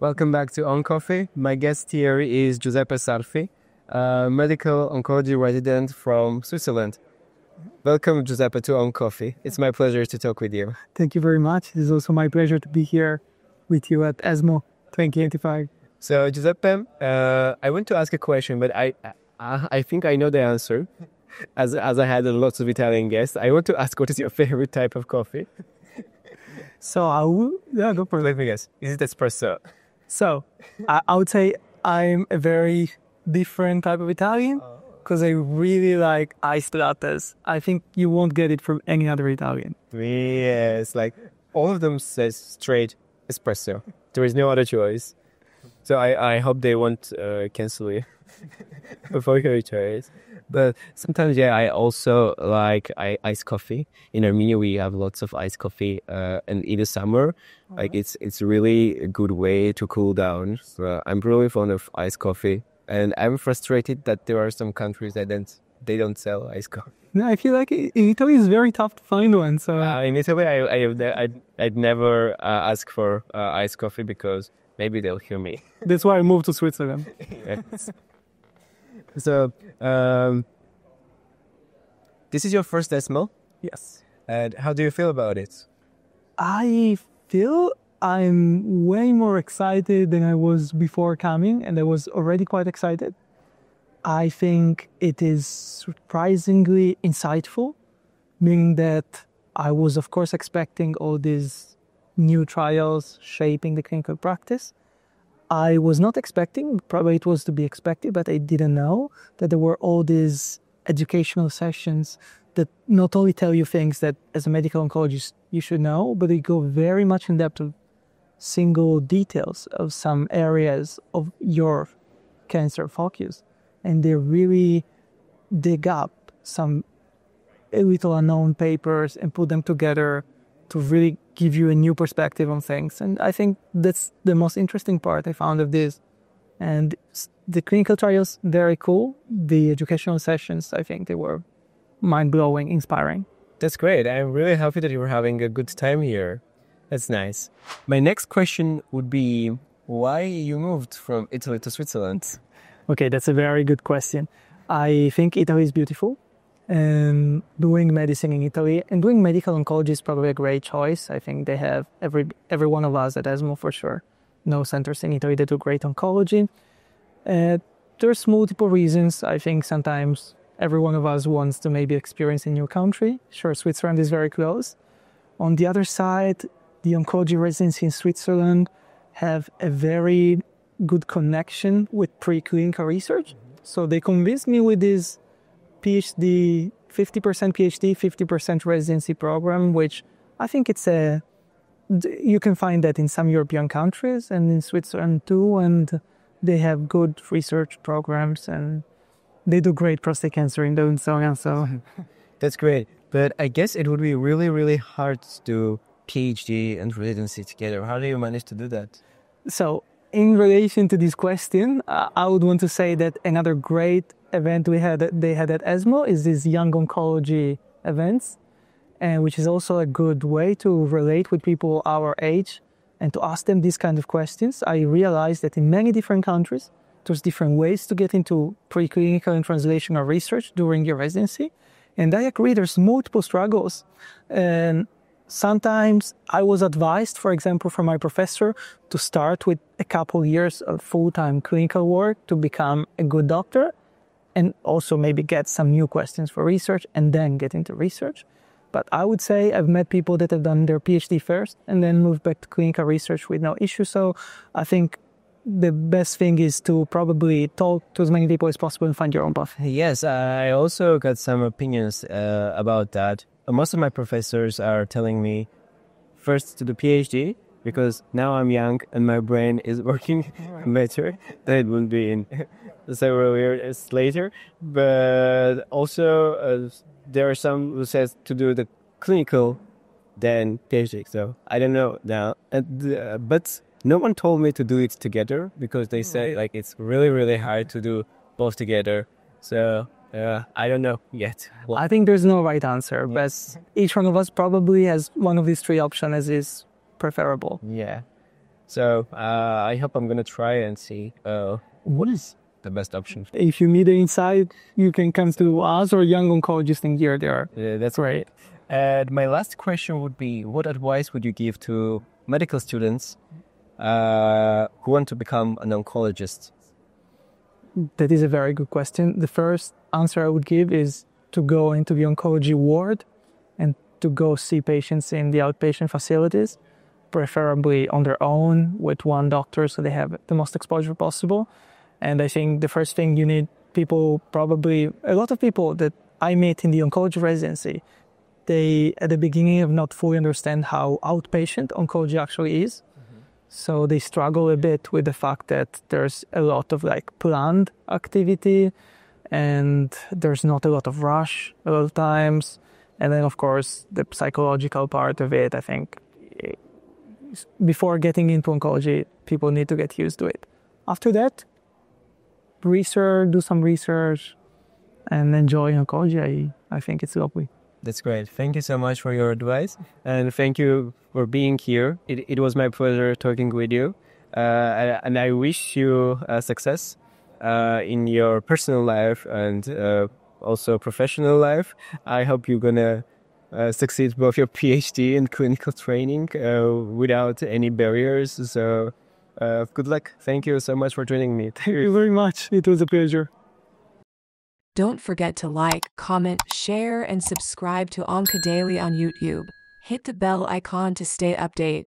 Welcome back to OnCoffee. My guest here is Giuseppe Salfi, a medical oncology resident from Switzerland. Welcome, Giuseppe, to OnCoffee. It's my pleasure to talk with you. Thank you very much. It is also my pleasure to be here with you at ESMO 2085. So, Giuseppe, uh, I want to ask a question, but I, I, I think I know the answer. As, as I had lots of Italian guests, I want to ask what is your favorite type of coffee? So I will, yeah, go for it. Let me guess. Is it espresso? So I, I would say I'm a very different type of Italian because I really like iced lattes. I think you won't get it from any other Italian. Yes, like all of them says straight espresso. There is no other choice. So I, I hope they won't uh, cancel you before your choice. But sometimes, yeah, I also like I, iced coffee. In Armenia, we have lots of iced coffee, uh, and in the summer, like it's it's really a good way to cool down. So I'm really fond of iced coffee, and I'm frustrated that there are some countries that don't they don't sell iced coffee. No, I feel like in Italy it's very tough to find one. So Uh, in Italy, I, I I'd, I'd never uh, ask for uh, iced coffee because maybe they'll hear me. that's why I moved to Switzerland. Yes. So, um, this is your first ESMO, Yes. and how do you feel about it? I feel I'm way more excited than I was before coming, and I was already quite excited. I think it is surprisingly insightful, meaning that I was, of course, expecting all these new trials shaping the clinical practice. I was not expecting, probably it was to be expected, but I didn't know that there were all these educational sessions that not only tell you things that as a medical oncologist you should know, but they go very much in depth of single details of some areas of your cancer focus. And they really dig up some little unknown papers and put them together to really give you a new perspective on things. And I think that's the most interesting part I found of this. And the clinical trials, very cool. The educational sessions, I think they were mind blowing, inspiring. That's great. I'm really happy that you were having a good time here. That's nice. My next question would be why you moved from Italy to Switzerland? Okay, that's a very good question. I think Italy is beautiful. And doing medicine in Italy and doing medical oncology is probably a great choice. I think they have every every one of us at ESMO for sure. No centers in Italy that do great oncology. Uh, there's multiple reasons. I think sometimes every one of us wants to maybe experience a new country. Sure, Switzerland is very close. On the other side, the oncology residents in Switzerland have a very good connection with preclinical research. So they convinced me with this PhD, 50% PhD, 50% residency program, which I think it's a you can find that in some European countries and in Switzerland too. And they have good research programs and they do great prostate cancer in doing so. And so That's great. But I guess it would be really, really hard to do PhD and residency together. How do you manage to do that? So, in relation to this question, I would want to say that another great event we had they had at ESMO is this young oncology events, and which is also a good way to relate with people our age and to ask them these kind of questions. I realized that in many different countries, there's different ways to get into preclinical and translational research during your residency, and I agree there's multiple struggles, and sometimes I was advised, for example, from my professor, to start with a couple years of full time clinical work to become a good doctor and also maybe get some new questions for research and then get into research. But I would say I've met people that have done their PhD first and then moved back to clinical research with no issue. So I think the best thing is to probably talk to as many people as possible and find your own path. Yes, I also got some opinions uh, about that. Most of my professors are telling me first to do PhD because now I'm young and my brain is working better than it would be in several years later. But also, uh, there are some who says to do the clinical then PhD. So I don't know now. And, uh, but no one told me to do it together because they say like it's really really hard to do both together. So uh, I don't know yet. Well, I think there's no right answer, but each one of us probably has one of these three options as is preferable. yeah. So uh, I hope I'm gonna try and see uh, what is the best option. If you need the insight, you can come to us or Young Oncologists in here. They are Uh, that's right. And my last question would be what advice would you give to medical students uh, who want to become an oncologist? That is a very good question. The first answer I would give is to go into the oncology ward and to go see patients in the outpatient facilities, preferably on their own with one doctor so they have the most exposure possible. And I think the first thing you need people probably a lot of people that I met in the oncology residency, they at the beginning have not fully understand how outpatient oncology actually is. Mm-hmm. So they struggle a bit with the fact that there's a lot of like planned activity and there's not a lot of rush a lot of times. And then, of course, the psychological part of it, I think before getting into oncology, people need to get used to it. After that, research, do some research, and enjoy oncology. I, I think it's lovely. That's great. Thank you so much for your advice. And thank you for being here. It, it was my pleasure talking with you. Uh, and I wish you uh, success uh, in your personal life and uh, also professional life. I hope you're to uh, succeed both your PhD and clinical training uh, without any barriers. So uh, good luck. Thank you so much for joining me. Thank you very much. It was a pleasure. Don't forget to like, comment, share, and subscribe to OncoDaily on YouTube. Hit the bell icon to stay update.